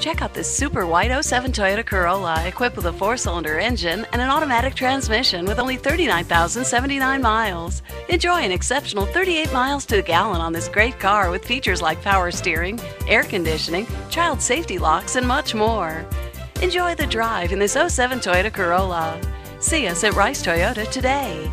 Check out this super white 07 Toyota Corolla equipped with a four cylinder engine and an automatic transmission with only 39,079 miles. Enjoy an exceptional 38 miles to the gallon on this great car with features like power steering, air conditioning, child safety locks, and much more. Enjoy the drive in this 07 Toyota Corolla. See us at Rice Toyota today.